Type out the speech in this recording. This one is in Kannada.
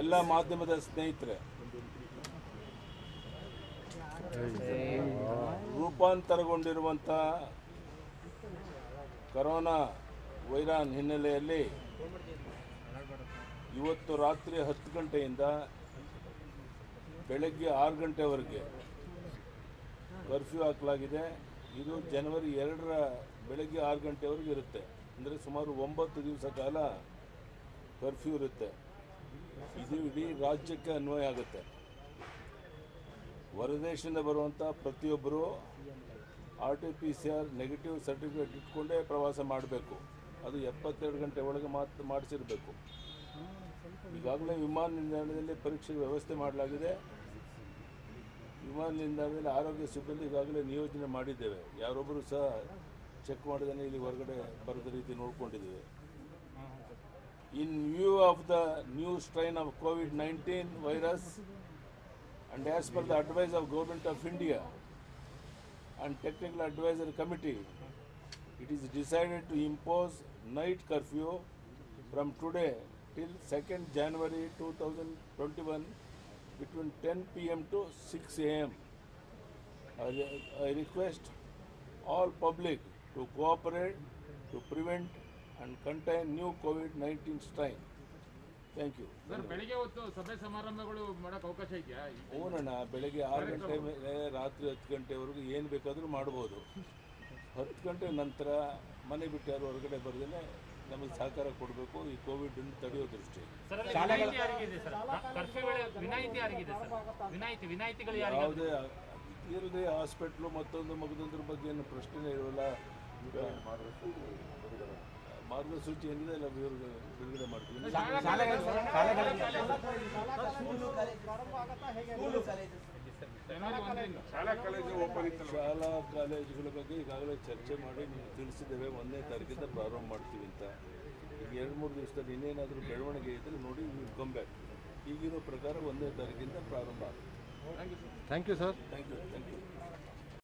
ಎಲ್ಲ ಮಾಧ್ಯಮದ ಸ್ನೇಹಿತರೆ. ರೂಪಾಂತರಗೊಂಡಿರುವಂಥ ಕರೋನಾ ವೈರಾನ್ ಹಿನ್ನೆಲೆಯಲ್ಲಿ ಇವತ್ತು ರಾತ್ರಿ ಹತ್ತು ಗಂಟೆಯಿಂದ ಬೆಳಗ್ಗೆ ಆರು ಗಂಟೆವರೆಗೆ ಕರ್ಫ್ಯೂ ಹಾಕಲಾಗಿದೆ. ಇದು ಜನವರಿ ಎರಡರ ಬೆಳಗ್ಗೆ ಆರು ಗಂಟೆವರೆಗೆ ಇರುತ್ತೆ. ಅಂದರೆ ಸುಮಾರು ಒಂಬತ್ತು ದಿವಸ ಕಾಲ ಕರ್ಫ್ಯೂ ಇರುತ್ತೆ. ಇದು ಇಡೀ ರಾಜ್ಯಕ್ಕೆ ಅನ್ವಯ ಆಗುತ್ತೆ. ಹೊರದೇಶದಿಂದ ಬರುವಂಥ ಪ್ರತಿಯೊಬ್ಬರು R T P C R negative certificate ಇಟ್ಕೊಂಡೇ ಪ್ರವಾಸ ಮಾಡಬೇಕು. ಅದು ಎಪ್ಪತ್ತೆರಡು ಗಂಟೆ ಒಳಗೆ ಮಾತು, ಮಾಡಿಸಿರಬೇಕು. ಈಗಾಗಲೇ ವಿಮಾನ ನಿಲ್ದಾಣದಲ್ಲಿ ಪರೀಕ್ಷೆಗೆ ವ್ಯವಸ್ಥೆ ಮಾಡಲಾಗಿದೆ. ವಿಮಾನ ನಿಲ್ದಾಣದಲ್ಲಿ ಆರೋಗ್ಯ ಸಿಬ್ಬಂದಿ ಈಗಾಗಲೇ ನಿಯೋಜನೆ ಮಾಡಿದ್ದೇವೆ. ಯಾರೊಬ್ಬರು ಸಹ ಚೆಕ್ ಮಾಡಿದಾನೆ, ಇಲ್ಲಿ ಹೊರಗಡೆ ಬರೋದ ರೀತಿ ನೋಡ್ಕೊಂಡಿದ್ದೇವೆ. in view of the new strain of COVID-19 virus and as per the advice of Government of India and Technical Advisory Committee, it is decided to impose night curfew from today till 2nd January 2021 between 10 p.m. to 6 a.m. I, I request all public to cooperate to prevent and contain new COVID-19 strain. Thank you sir ಬೆಳಿಗ್ಗೆ ಹೊತ್ತು ಸಭೆ ಸಮಾರಂಭಗಳು ಮಾಡಕ್ ಅವಕಾಶ ಇದೆಯಾ? ಹ್ಞೂನಣ್ಣ ಬೆಳಗ್ಗೆ ಆರು ಗಂಟೆ ಮೇಲೆ ರಾತ್ರಿ ಹತ್ತು ಗಂಟೆವರೆಗೂ ಏನು ಬೇಕಾದರೂ ಮಾಡ್ಬೋದು. ಹತ್ತು ಗಂಟೆ ನಂತರ ಮನೆ ಬಿಟ್ಟು ಯಾರು ಹೊರಗಡೆ ಬರ್ದೇ ನಮಗೆ ಸಹಕಾರ ಕೊಡಬೇಕು ಈ ಕೋವಿಡ್ ತಡೆಯೋ ದೃಷ್ಟಿ. ಯಾವುದೇ ಇರದೆ ಹಾಸ್ಪಿಟ್ಲು ಮತ್ತೊಂದು ಮಗದೊಂದ್ರ ಬಗ್ಗೆ ಏನು ಪ್ರಶ್ನೆ ಇರೋಲ್ಲ. ಮಾರ್ಗಸೂಚಿ ಏನಿದೆ ಎಲ್ಲ ಬಿಡುಗಡೆ ಬಿಡುಗಡೆ ಮಾಡ್ತೀವಿ ಶಾಲಾ ಕಾಲೇಜುಗಳ ಬಗ್ಗೆ ಈಗಾಗಲೇ ಚರ್ಚೆ ಮಾಡಿ ನೀವು ತಿಳಿಸಿದ್ದೇವೆ ಒಂದನೇ ತಾರೀಕಿಂದ ಪ್ರಾರಂಭ ಮಾಡ್ತೀವಿ ಅಂತ ಈಗ ಎರಡು ಮೂರು ದಿವಸದಲ್ಲಿ ಇನ್ನೇನಾದರೂ ಬೆಳವಣಿಗೆ ಇದ್ದರೆ ನೋಡಿ ನೀವು ಕಂಬ್ಯಾಕ್ ಈಗಿರೋ ಪ್ರಕಾರ ಒಂದನೇ ತಾರೀಕಿಂದ ಪ್ರಾರಂಭ ಆಗುತ್ತೆ thank you sir thank you thank you